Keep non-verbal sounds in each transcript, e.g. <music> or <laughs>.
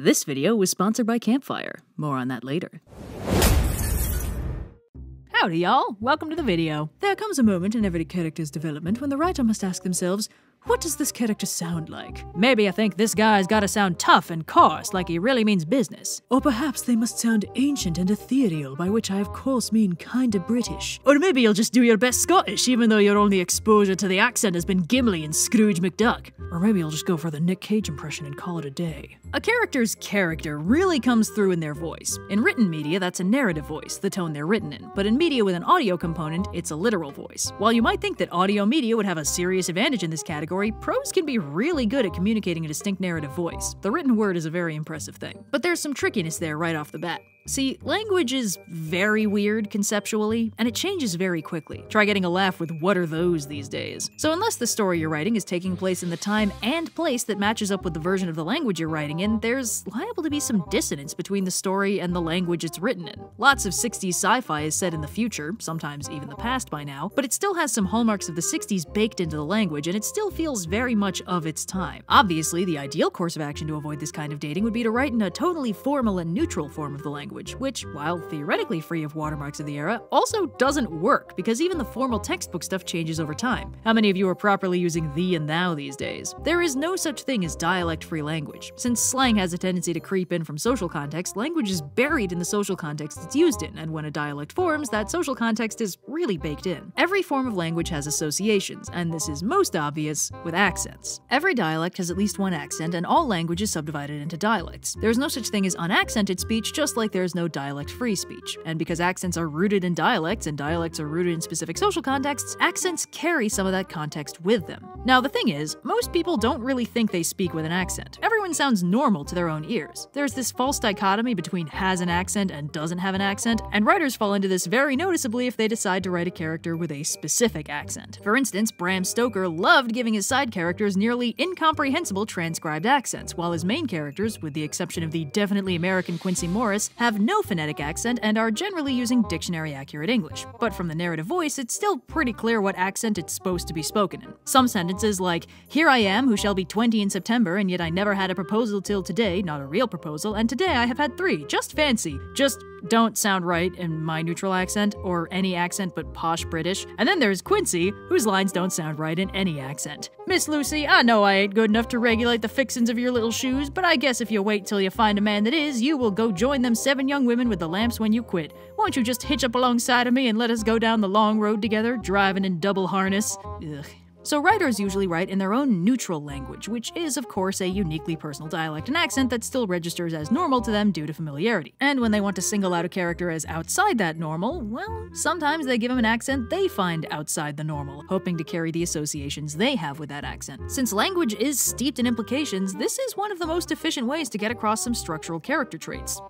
This video was sponsored by Campfire. More on that later. Howdy, y'all. Welcome to the video. There comes a moment in every character's development when the writer must ask themselves, what does this character sound like? Maybe I think this guy's gotta sound tough and coarse, like he really means business. Or perhaps they must sound ancient and ethereal, by which I of course mean kinda British. Or maybe you'll just do your best Scottish, even though your only exposure to the accent has been Gimli and Scrooge McDuck. Or maybe you'll just go for the Nick Cage impression and call it a day. A character's character really comes through in their voice. In written media, that's a narrative voice, the tone they're written in. But in media with an audio component, it's a literal voice. While you might think that audio media would have a serious advantage in this category, prose can be really good at communicating a distinct narrative voice. The written word is a very impressive thing. But there's some trickiness there right off the bat. See, language is very weird conceptually, and it changes very quickly. Try getting a laugh with what are those these days. So, unless the story you're writing is taking place in the time and place that matches up with the version of the language you're writing in, there's liable to be some dissonance between the story and the language it's written in. Lots of 60s sci fi is set in the future, sometimes even the past by now, but it still has some hallmarks of the 60s baked into the language, and it still feels very much of its time. Obviously, the ideal course of action to avoid this kind of dating would be to write in a totally formal and neutral form of the language which, while theoretically free of watermarks of the era, also doesn't work because even the formal textbook stuff changes over time. How many of you are properly using thee and thou these days? There is no such thing as dialect free language. Since slang has a tendency to creep in from social context, language is buried in the social context it's used in, and when a dialect forms, that social context is really baked in. Every form of language has associations, and this is most obvious with accents. Every dialect has at least one accent, and all languages subdivided into dialects. There is no such thing as unaccented speech, just like there is no dialect free speech. And because accents are rooted in dialects and dialects are rooted in specific social contexts, accents carry some of that context with them. Now, the thing is, most people don't really think they speak with an accent. Everyone sounds normal to their own ears. There's this false dichotomy between has an accent and doesn't have an accent, and writers fall into this very noticeably if they decide to write a character with a specific accent. For instance, Bram Stoker loved giving his side characters nearly incomprehensible transcribed accents, while his main characters, with the exception of the definitely American Quincey Morris, have no phonetic accent and are generally using dictionary accurate English. But from the narrative voice, it's still pretty clear what accent it's supposed to be spoken in. Some sentences like, Here I am, who shall be 20 in September, and yet I never had a proposal till today, not a real proposal, and today I have had three, just fancy, just don't sound right in my neutral accent or any accent but posh British. And then there's Quincey, whose lines don't sound right in any accent. Miss Lucy, I know I ain't good enough to regulate the fixins of your little shoes, but I guess if you wait till you find a man that is, you will go join them seven young women with the lamps when you quit. Won't you just hitch up alongside of me and let us go down the long road together, driving in double harness? Ugh. So writers usually write in their own neutral language, which is, of course, a uniquely personal dialect and accent that still registers as normal to them due to familiarity. And when they want to single out a character as outside that normal, well, sometimes they give him an accent they find outside the normal, hoping to carry the associations they have with that accent. Since language is steeped in implications, this is one of the most efficient ways to get across some structural character traits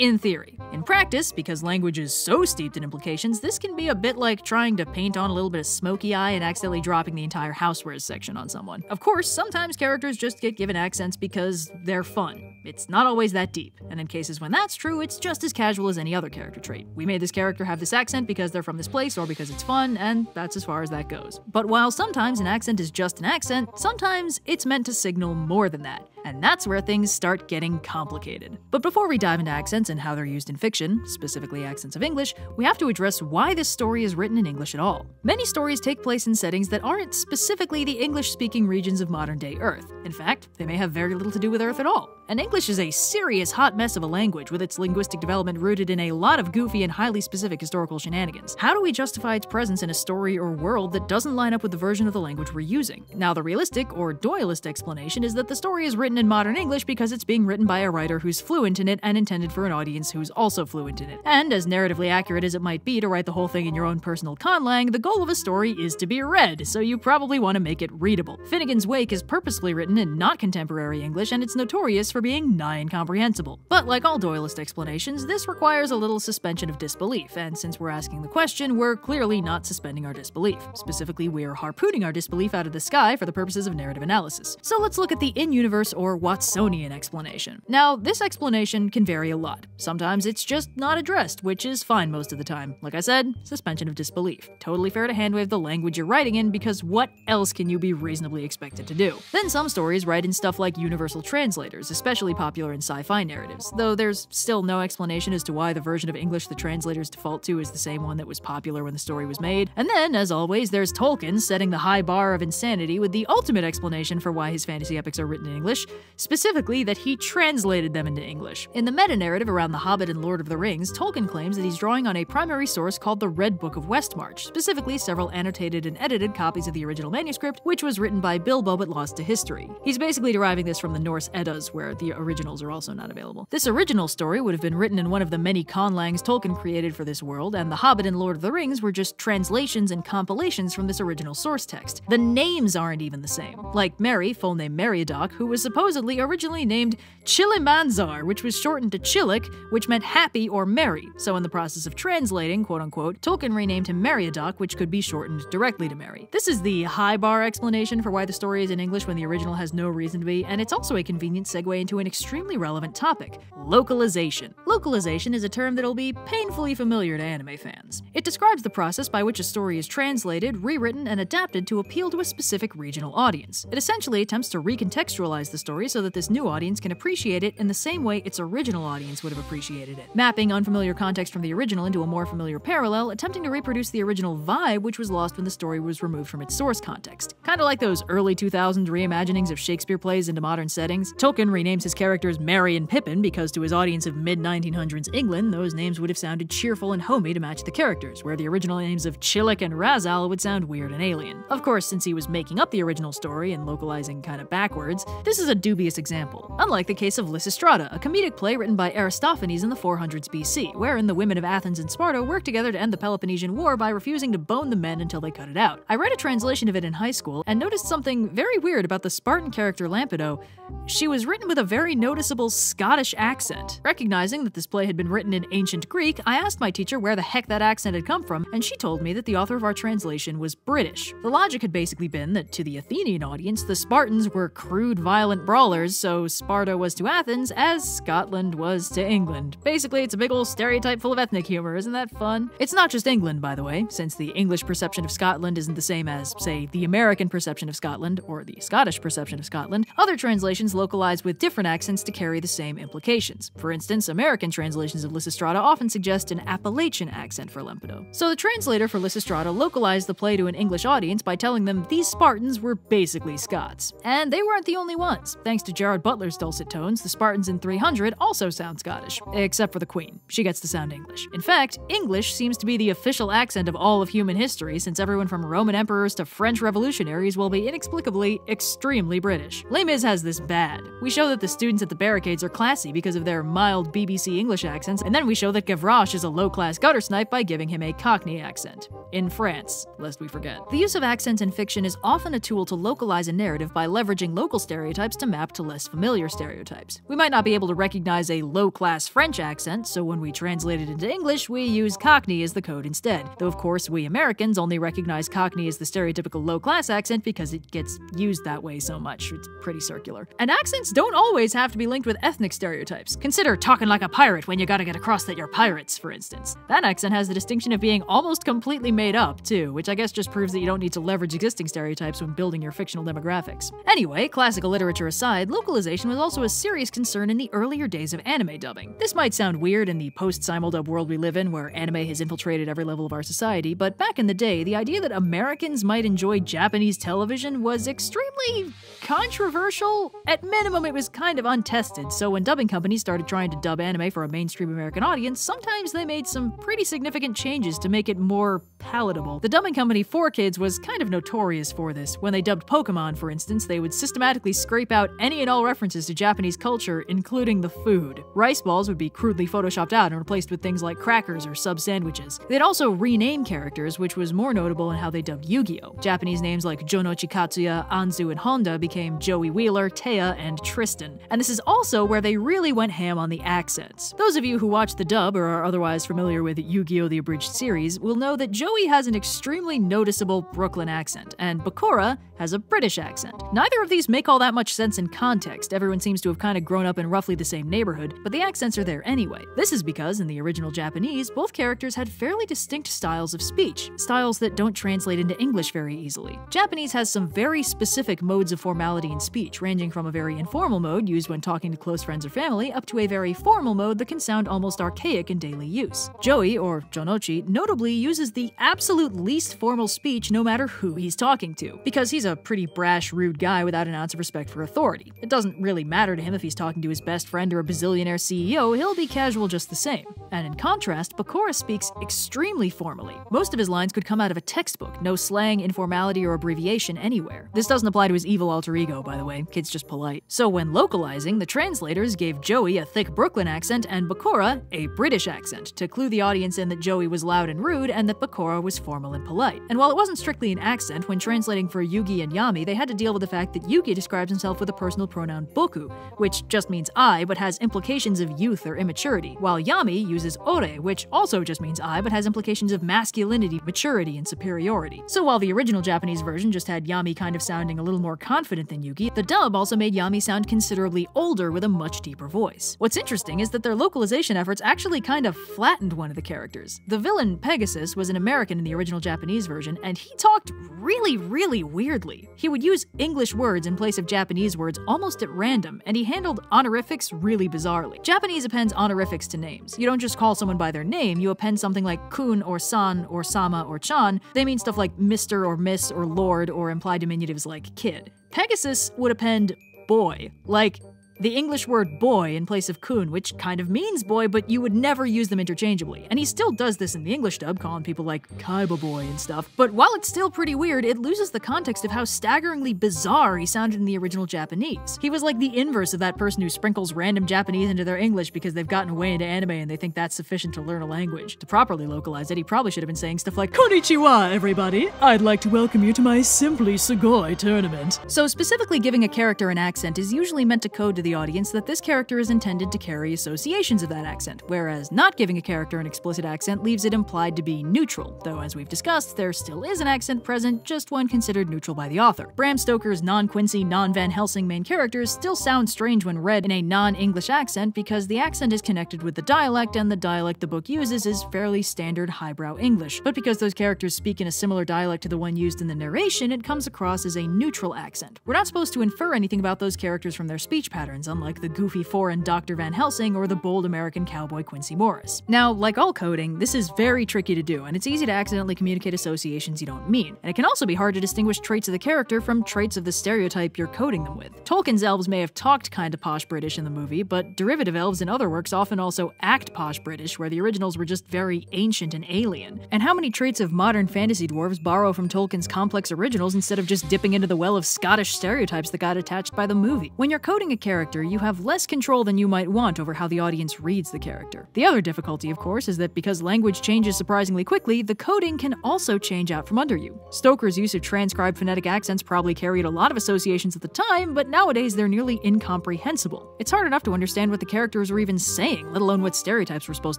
in theory. In practice, because language is so steeped in implications, this can be a bit like trying to paint on a little bit of smoky eye and accidentally dropping the entire housewares section on someone. Of course, sometimes characters just get given accents because they're fun. It's not always that deep, and in cases when that's true, it's just as casual as any other character trait. We made this character have this accent because they're from this place or because it's fun, and that's as far as that goes. But while sometimes an accent is just an accent, sometimes it's meant to signal more than that. And that's where things start getting complicated. But before we dive into accents and how they're used in fiction, specifically accents of English, we have to address why this story is written in English at all. Many stories take place in settings that aren't specifically the English speaking regions of modern day Earth. In fact, they may have very little to do with Earth at all. And English is a serious hot mess of a language, with its linguistic development rooted in a lot of goofy and highly specific historical shenanigans. How do we justify its presence in a story or world that doesn't line up with the version of the language we're using? Now, the realistic or Doyleist explanation is that the story is written in modern English because it's being written by a writer who's fluent in it and intended for an audience who's also fluent in it. And as narratively accurate as it might be to write the whole thing in your own personal conlang, the goal of a story is to be read, so you probably want to make it readable. Finnegans Wake is purposefully written in not contemporary English, and it's notorious for being nigh incomprehensible. But like all Doyleist explanations, this requires a little suspension of disbelief, and since we're asking the question, we're clearly not suspending our disbelief. Specifically, we're harpooning our disbelief out of the sky for the purposes of narrative analysis. So let's look at the in-universe or Watsonian explanation. Now, this explanation can vary a lot. Sometimes it's just not addressed, which is fine most of the time. Like I said, suspension of disbelief. Totally fair to handwave the language you're writing in because what else can you be reasonably expected to do? Then some stories write in stuff like universal translators, especially popular in sci fi narratives, though there's still no explanation as to why the version of English the translators default to is the same one that was popular when the story was made. And then, as always, there's Tolkien setting the high bar of insanity with the ultimate explanation for why his fantasy epics are written in English, specifically that he translated them into English. In the meta narrative around The Hobbit and Lord of the Rings, Tolkien claims that he's drawing on a primary source called the Red Book of Westmarch, specifically several annotated and edited copies of the original manuscript, which was written by Bilbo but lost to history. He's basically deriving this from the Norse Eddas, where the originals are also not available. This original story would have been written in one of the many conlangs Tolkien created for this world, and The Hobbit and Lord of the Rings were just translations and compilations from this original source text. The names aren't even the same. Like Merry, full name Meriadoc, who was supposedly originally named Chilimanzar, which was shortened to Chilik, which meant happy or merry. So in the process of translating, quote unquote, Tolkien renamed him Meriadoc, which could be shortened directly to Merry. This is the high bar explanation for why the story is in English when the original has no reason to be, and it's also a convenient segue into an extremely relevant topic localization. Localization is a term that'll be painfully familiar to anime fans. It describes the process by which a story is translated, rewritten, and adapted to appeal to a specific regional audience. It essentially attempts to recontextualize the story so that this new audience can appreciate it in the same way its original audience would have appreciated it, mapping unfamiliar context from the original into a more familiar parallel, attempting to reproduce the original vibe which was lost when the story was removed from its source context. Kinda like those early 2000s reimaginings of Shakespeare plays into modern settings. Tolkien renames his characters Merry and Pippin because to his audience of mid 1900s England, those names would have sounded cheerful and homey to match the characters, where the original names of Chilik and Razal would sound weird and alien. Of course, since he was making up the original story and localizing kinda backwards, this is a dubious example. Unlike the case of Lysistrata, a comedic play written by Aristophanes in the 400s BC, wherein the women of Athens and Sparta worked together to end the Peloponnesian War by refusing to bone the men until they cut it out. I read a translation of it in high school and noticed something very weird about the Spartan character Lampito. She was written with a very noticeable Scottish accent. Recognizing that this play had been written in ancient Greek, I asked my teacher where the heck that accent had come from, and she told me that the author of our translation was British. The logic had basically been that to the Athenian audience, the Spartans were crude, violent brawlers, so Sparta was to Athens as Scotland was to England. Basically, it's a big old stereotype full of ethnic humor, isn't that fun? It's not just England, by the way, since the English perception of Scotland isn't the same as, say, the American perception of Scotland or the Scottish perception of Scotland. Other translations localize with different accents to carry the same implications. For instance, American translations of Lysistrata often suggest an Appalachian accent for Lampito. So the translator for Lysistrata localized the play to an English audience by telling them these Spartans were basically Scots. And they weren't the only ones. Thanks to Gerard Butler's dulcet tones, the Spartans in 300 also sound Scottish, except for the Queen. She gets to sound English. In fact, English seems to be the official accent of all of human history since everyone from Roman emperors to French revolutionaries will be inexplicably extremely British. Les Mis has this bad. We show that the students at the barricades are classy because of their mild BBC English accents, and then we show that Gavroche is a low-class gutter snipe by giving him a Cockney accent. In France, lest we forget. The use of accents in fiction is often a tool to localize a narrative by leveraging local stereotypes to map to less familiar stereotypes. We might not be able to recognize a low-class French accent, so when we translate it into English, we use Cockney as the code instead. Though of course, we Americans only recognize Cockney as the stereotypical low-class accent because it gets used that way so much. It's pretty circular. And accents don't always have to be linked with ethnic stereotypes. Consider talking like a pirate when you gotta get across that you're pirates, for instance. That accent has the distinction of being almost completely made up, too, which I guess just proves that you don't need to leverage existing stereotypes when building your fictional demographics. Anyway, classical literature aside, localization was also a serious concern in the earlier days of anime dubbing. This might sound weird in the post simuldub world we live in, where anime has infiltrated every level of our society, but back in the day, the idea that Americans might enjoy Japanese television was extremely controversial. At minimum, it was kind of untested, so when dubbing companies started trying to dub anime for a mainstream American audience, sometimes they made some pretty significant changes to make it more palatable. The dubbing company 4Kids was kind of notorious for this. When they dubbed Pokemon, for instance, they would systematically scrape out any and all references to Japanese culture, including the food. Rice balls would be crudely photoshopped out and replaced with things like crackers or sub sandwiches. They'd also rename characters, which was more notable in how they dubbed Yu-Gi-Oh! Japanese names like Jonouchi Katsuya, Anzu, and Honda became Joey Wheeler, Téa, and Tristan. And this is also where they really went ham on the accents. Those of you who watch the dub or are otherwise familiar with Yu-Gi-Oh! the abridged series will know that Joey has an extremely noticeable Brooklyn accent, and Bakura has a British accent. Neither of these make all that much sense in context, everyone seems to have kind of grown up in roughly the same neighborhood, but the accents are there anyway. This is because, in the original Japanese, both characters had fairly distinct styles of speech, styles that don't translate into English very easily. Japanese has some very specific modes of formality in speech, ranging from a very informal mode used when talking to close friends or family, up to a very formal mode that can sound almost archaic in daily use. Joey, or Jonouchi, notably uses the absolute least formal speech no matter who he's talking to, because he's a pretty brash, rude guy without an ounce of respect for authority. It doesn't really matter to him if he's talking to his best friend or a bazillionaire CEO, he'll be casual just the same. And in contrast, Bakura speaks extremely formally. Most of his lines could come out of a textbook, no slang, informality, or abbreviation anywhere. This doesn't apply to his evil alter ego, by the way, kid's just polite. So when localizing, the translators gave Joey a thick Brooklyn accent and Bakura a British accent to clue the audience in that Joey was loud and rude and that Bakura was formal and polite. And while it wasn't strictly an accent, when translating for Yugi and Yami, they had to deal with the fact that Yugi describes himself with a personal pronoun boku, which just means I but has implications of youth or immaturity, while Yami uses ore, which also just means I but has implications of masculinity, maturity, and superiority. So while the original Japanese version just had Yami kind of sounding a little more confident than Yugi, the dub also made Yami sound considerably older with a much deeper voice. What's interesting is that their localization efforts actually kind of flattened one of the characters. The villain, Pegasus, was an American in the original Japanese version, and he talked really, really weirdly. He would use English words in place of Japanese words almost at random, and he handled honorifics really bizarrely. Appends honorifics to names. You don't just call someone by their name, you append something like kun or san or sama or chan. They mean stuff like Mr. or Miss or Lord or imply diminutives like kid. Pegasus would append boy, like the English word boy in place of kun, which kind of means boy, but you would never use them interchangeably. And he still does this in the English dub, calling people like Kaiba boy and stuff. But while it's still pretty weird, it loses the context of how staggeringly bizarre he sounded in the original Japanese. He was like the inverse of that person who sprinkles random Japanese into their English because they've gotten way into anime and they think that's sufficient to learn a language. To properly localize it, he probably should have been saying stuff like, Konnichiwa, everybody! I'd like to welcome you to my Simply Sugoi tournament. So specifically giving a character an accent is usually meant to code to the the audience that this character is intended to carry associations of that accent, whereas not giving a character an explicit accent leaves it implied to be neutral, though as we've discussed, there still is an accent present, just one considered neutral by the author. Bram Stoker's non-Quincey, non-Van Helsing main characters still sound strange when read in a non-English accent because the accent is connected with the dialect and the dialect the book uses is fairly standard highbrow English. But because those characters speak in a similar dialect to the one used in the narration, it comes across as a neutral accent. We're not supposed to infer anything about those characters from their speech patterns, unlike the goofy foreign Dr. Van Helsing or the bold American cowboy Quincey Morris. Now, like all coding, this is very tricky to do, and it's easy to accidentally communicate associations you don't mean. And it can also be hard to distinguish traits of the character from traits of the stereotype you're coding them with. Tolkien's elves may have talked kinda posh British in the movie, but derivative elves in other works often also act posh British, where the originals were just very ancient and alien. And how many traits of modern fantasy dwarves borrow from Tolkien's complex originals instead of just dipping into the well of Scottish stereotypes that got attached by the movie? When you're coding a character, character, you have less control than you might want over how the audience reads the character. The other difficulty, of course, is that because language changes surprisingly quickly, the coding can also change out from under you. Stoker's use of transcribed phonetic accents probably carried a lot of associations at the time, but nowadays they're nearly incomprehensible. It's hard enough to understand what the characters were even saying, let alone what stereotypes we're supposed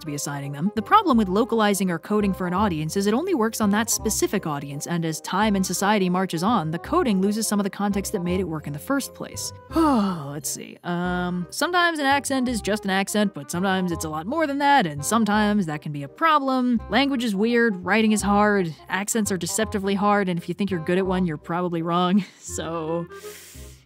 to be assigning them. The problem with localizing or coding for an audience is it only works on that specific audience, and as time and society marches on, the coding loses some of the context that made it work in the first place. Oh, <sighs> let's see. Um, sometimes an accent is just an accent, but sometimes it's a lot more than that, and sometimes that can be a problem. Language is weird, writing is hard, accents are deceptively hard, and if you think you're good at one, you're probably wrong. <laughs> So,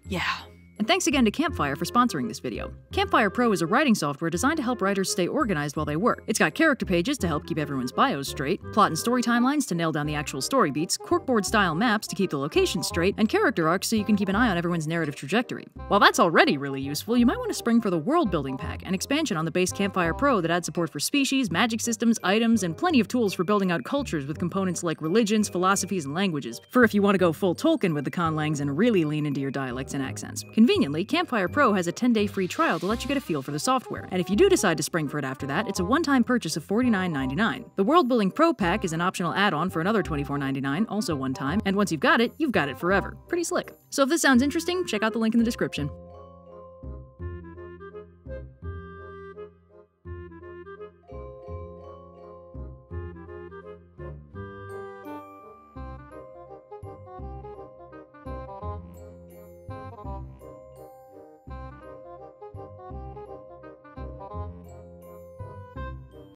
yeah. And thanks again to Campfire for sponsoring this video. Campfire Pro is a writing software designed to help writers stay organized while they work. It's got character pages to help keep everyone's bios straight, plot and story timelines to nail down the actual story beats, corkboard style maps to keep the locations straight, and character arcs so you can keep an eye on everyone's narrative trajectory. While that's already really useful, you might want to spring for the world building pack, an expansion on the base Campfire Pro that adds support for species, magic systems, items, and plenty of tools for building out cultures with components like religions, philosophies, and languages, for if you want to go full Tolkien with the conlangs and really lean into your dialects and accents. Conveniently, Campfire Pro has a 10 day free trial to let you get a feel for the software, and if you do decide to spring for it after that, it's a one time purchase of $49.99. The World Building Pro Pack is an optional add on for another $24.99, also one time, and once you've got it, you've got it forever. Pretty slick. So if this sounds interesting, check out the link in the description.